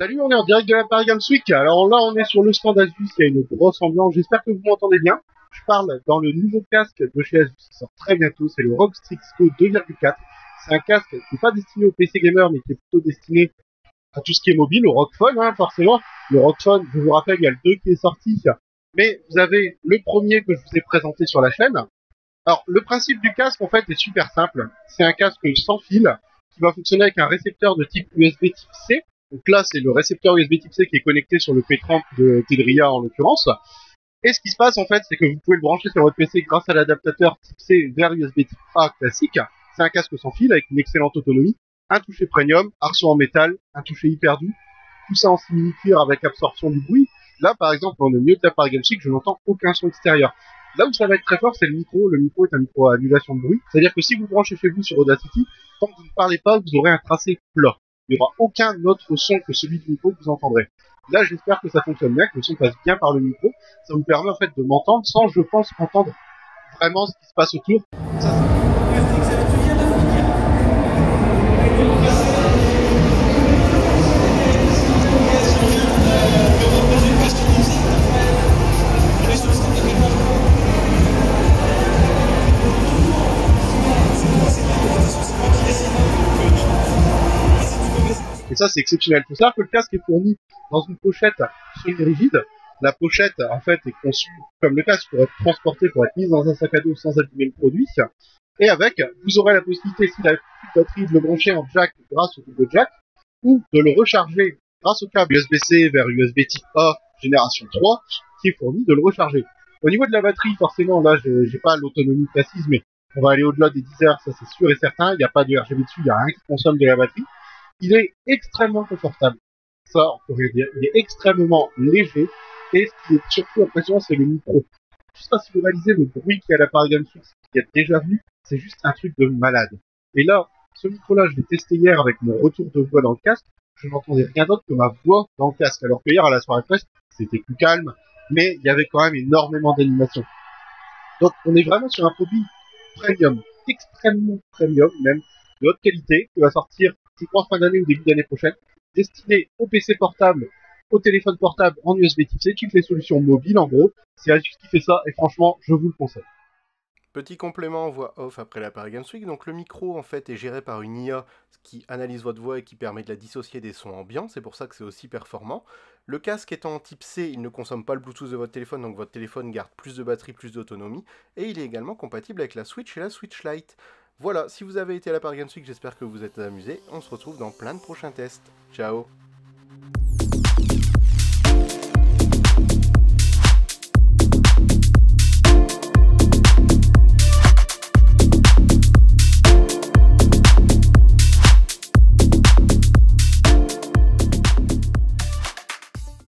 Salut, on est en direct de la Paris. Alors là, on est sur le stand Asus, il y a une grosse ambiance. J'espère que vous m'entendez bien. Je parle dans le nouveau casque de chez Asus qui sort très bientôt. C'est le ROG Strix Go 2.4. C'est un casque qui n'est pas destiné au PC gamer, mais qui est plutôt destiné à tout ce qui est mobile, au ROG Phone, hein, forcément. Le ROG Phone, je vous rappelle, il y a le 2 qui est sorti. Mais vous avez le premier que je vous ai présenté sur la chaîne. Alors, le principe du casque, en fait, est super simple. C'est un casque sans fil qui va fonctionner avec un récepteur de type USB type C. Donc là, c'est le récepteur USB type C qui est connecté sur le P30 de Tedria en l'occurrence. Et ce qui se passe, en fait, c'est que vous pouvez le brancher sur votre PC grâce à l'adaptateur type C vers USB type A classique. C'est un casque sans fil avec une excellente autonomie, un toucher premium, arceau en métal, un toucher hyper doux, tout ça en simili-cuir avec absorption du bruit. Là, par exemple, on est au milieu de la Paris je n'entends aucun son extérieur. Là où ça va être très fort, c'est le micro. Le micro est un micro à annulation de bruit. C'est-à-dire que si vous branchez chez vous sur Audacity, tant que vous ne parlez pas, vous aurez un tracé plat. Il n'y aura aucun autre son que celui du micro que vous entendrez. Là, j'espère que ça fonctionne bien, que le son passe bien par le micro. Ça vous permet en fait de m'entendre sans, je pense, entendre vraiment ce qui se passe autour. Et ça, c'est exceptionnel. Il faut savoir que le casque est fourni dans une pochette semi-rigide. La pochette, en fait, est conçue comme le casque pour être transporté, pour être mis dans un sac à dos sans abîmer le produit. Et avec, vous aurez la possibilité, si la batterie, de le brancher en jack grâce au double jack, ou de le recharger grâce au câble USB-C vers USB type A génération 3, qui est fourni, de le recharger. Au niveau de la batterie, forcément, là, j'ai pas l'autonomie précise, mais on va aller au-delà des 10 heures, ça c'est sûr et certain. Il n'y a pas de RGB dessus, il n'y a rien qui consomme de la batterie. Il est extrêmement confortable. Ça, on pourrait dire. Il est extrêmement léger. Et ce qui est surtout impressionnant, c'est le micro. Je sais pas si vous réalisez le bruit qu'il y a à la Paris Games qui a déjà vu. C'est juste un truc de malade. Et là, ce micro-là, je l'ai testé hier avec mon retour de voix dans le casque. Je n'entendais rien d'autre que ma voix dans le casque. Alors que hier, à la soirée presse, c'était plus calme. Mais il y avait quand même énormément d'animation. Donc, on est vraiment sur un produit premium. Extrêmement premium, même. De haute qualité, qui va sortir je crois fin d'année ou début d'année prochaine, destiné au PC portable, au téléphone portable en USB type C, toutes les solutions mobiles en gros. C'est Asus qui fait ça et franchement, je vous le conseille. Petit complément voix off après la Paris Games Week. Donc le micro en fait est géré par une IA qui analyse votre voix et qui permet de la dissocier des sons ambiants. C'est pour ça que c'est aussi performant. Le casque étant en type C, il ne consomme pas le Bluetooth de votre téléphone, donc votre téléphone garde plus de batterie, plus d'autonomie. Et il est également compatible avec la Switch et la Switch Lite. Voilà, si vous avez été à la Paris Week, j'espère que vous êtes amusés. On se retrouve dans plein de prochains tests. Ciao